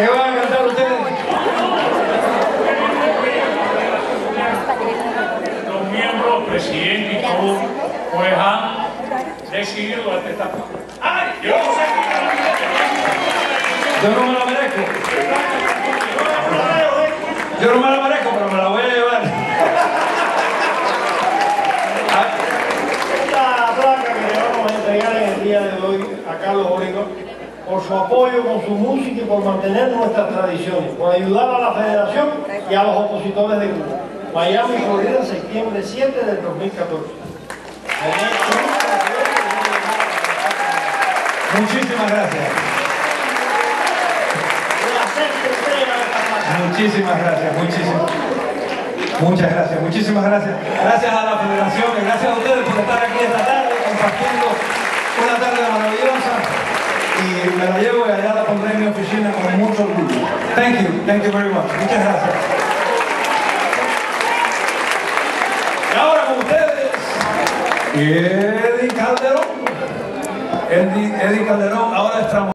¿Qué van a cantar ustedes? Los miembros, presidente y todos, pues han decidido darte esta ¡Ay! Yo no sé Yo no me la merezco. Yo no me la merezco, pero me la voy a llevar. Esta placa que le vamos a entregar en el día de hoy a Carlos Origo por su apoyo con su música y por mantener nuestras tradiciones, por ayudar a la federación y a los opositores de Cuba. Miami, Florida, septiembre 7 del 2014. Muchísimas gracias. Muchísimas gracias, muchísimas. Muchas gracias, muchísimas gracias. Gracias a la federación gracias a ustedes por estar aquí esta tarde compartiendo una tarde maravillosa. Y me la llevo y allá la pondré en mi oficina con mucho orgullo. Thank you, thank you very much. Muchas gracias. Y ahora con ustedes, Eddie Calderón. Eddie, Eddie Calderón ahora es